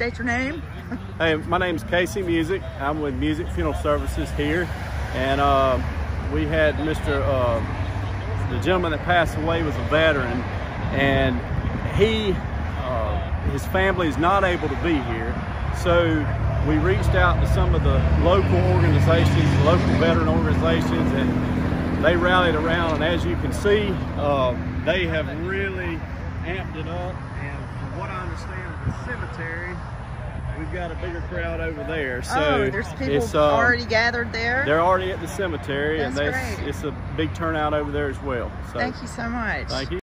state your name. hey, my name's Casey Music. I'm with Music Funeral Services here. And uh, we had Mr. Uh, the gentleman that passed away was a veteran. And he, uh, his family is not able to be here. So we reached out to some of the local organizations, local veteran organizations, and they rallied around. And as you can see, uh, they have really amped it up. And from what I understand, the cemetery, we've got a bigger crowd over there. So oh, there's people it's, uh, already gathered there. They're already at the cemetery, That's and that's, great. it's a big turnout over there as well. So Thank you so much. Thank you.